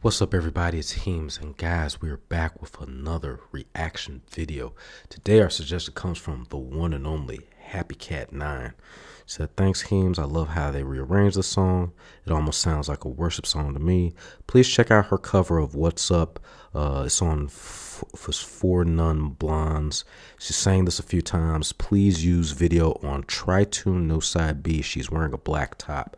What's up, everybody? It's Heemz, and guys, we are back with another reaction video. Today, our suggestion comes from the one and only Happy Cat 9. said, Thanks, Heemz. I love how they rearranged the song. It almost sounds like a worship song to me. Please check out her cover of What's Up. Uh, it's on Four Non Blondes. She sang this a few times. Please use video on Tritune No Side B. She's wearing a black top.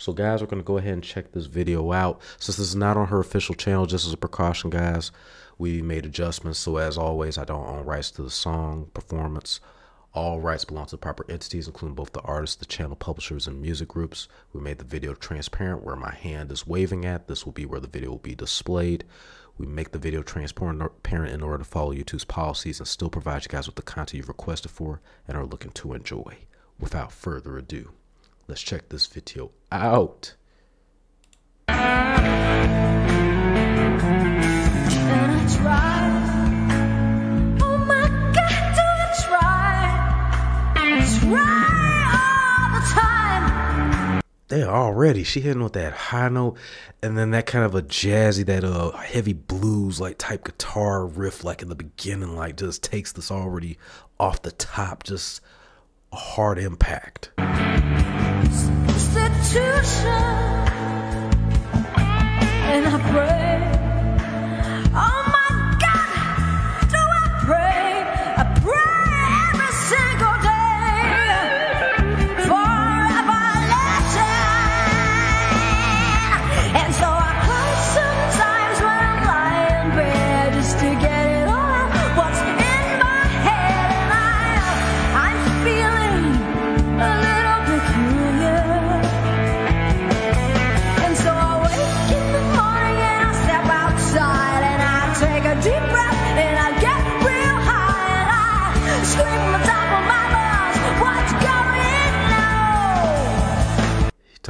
So guys, we're going to go ahead and check this video out. Since this is not on her official channel, just as a precaution, guys, we made adjustments. So as always, I don't own rights to the song performance. All rights belong to the proper entities, including both the artists, the channel publishers, and music groups. We made the video transparent where my hand is waving at. This will be where the video will be displayed. We make the video transparent in order to follow YouTube's policies and still provide you guys with the content you've requested for and are looking to enjoy. Without further ado, Let's check this video out. They already she hitting with that high note and then that kind of a jazzy that uh heavy blues like type guitar riff like in the beginning like just takes this already off the top just a hard impact And I pray,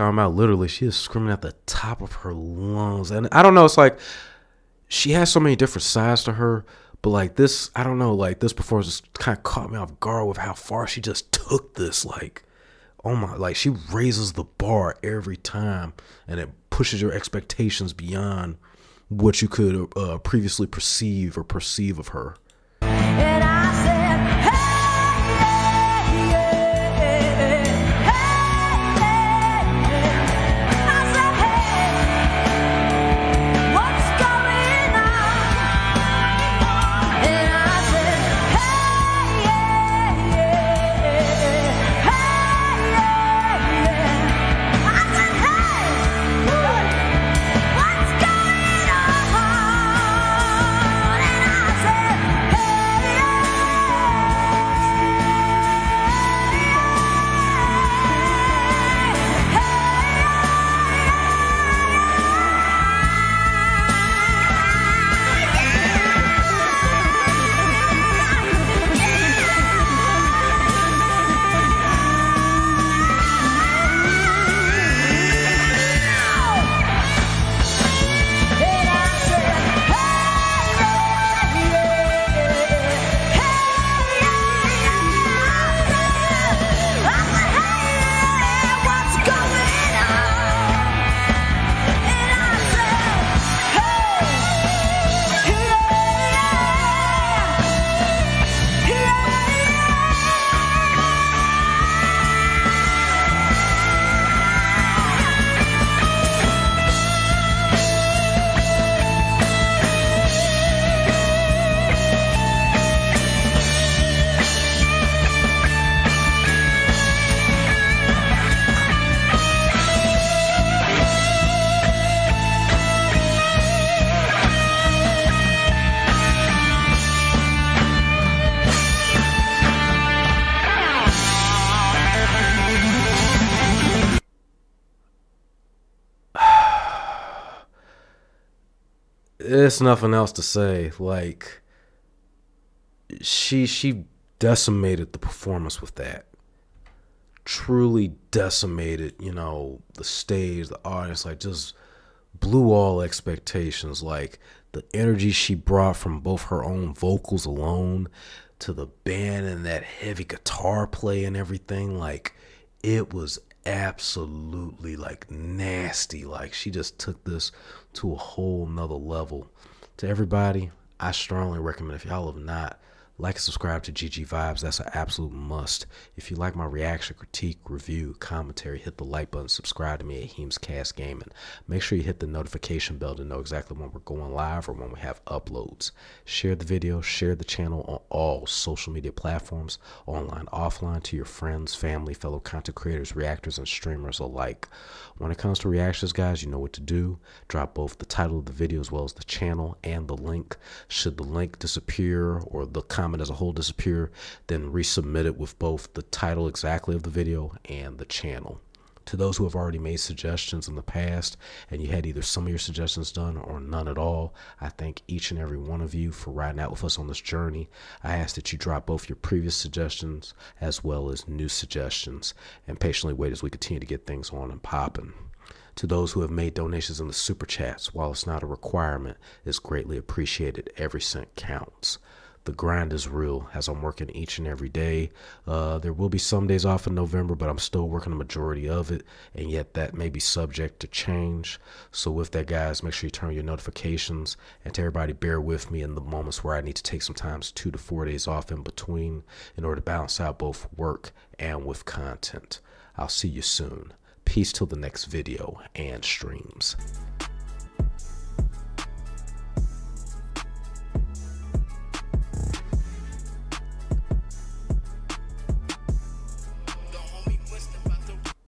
talking about literally she is screaming at the top of her lungs. And i don't know it's like she has so many different sides to her but like this i don't know like this performance just kind of caught me off guard with how far she just took this like oh my like she raises the bar every time and it pushes your expectations beyond what you could uh, previously perceive or perceive of her it's nothing else to say. Like she she decimated the performance with that. Truly decimated, you know, the stage, the audience, like just blew all expectations. Like the energy she brought from both her own vocals alone to the band and that heavy guitar play and everything, like it was absolutely like nasty. Like she just took this to a whole nother level. To everybody, I strongly recommend if y'all have not like and subscribe to GG Vibes. That's an absolute must. If you like my reaction, critique, review, commentary, hit the like button, subscribe to me at Heemz Cast Gaming. Make sure you hit the notification bell to know exactly when we're going live or when we have uploads. Share the video, share the channel on all social media platforms, online, offline, to your friends, family, fellow content creators, reactors, and streamers alike. When it comes to reactions, guys, you know what to do. Drop both the title of the video as well as the channel and the link. Should the link disappear or the comment comment as a whole disappear, then resubmit it with both the title exactly of the video and the channel. To those who have already made suggestions in the past and you had either some of your suggestions done or none at all, I thank each and every one of you for riding out with us on this journey. I ask that you drop both your previous suggestions as well as new suggestions and patiently wait as we continue to get things on and popping. To those who have made donations in the super chats, while it's not a requirement, it's greatly appreciated. Every cent counts the grind is real as I'm working each and every day. Uh, there will be some days off in November, but I'm still working the majority of it, and yet that may be subject to change. So, with that, guys, make sure you turn your notifications. And to everybody, bear with me in the moments where I need to take sometimes two to four days off in between in order to balance out both work and with content. I'll see you soon. Peace till the next video and streams.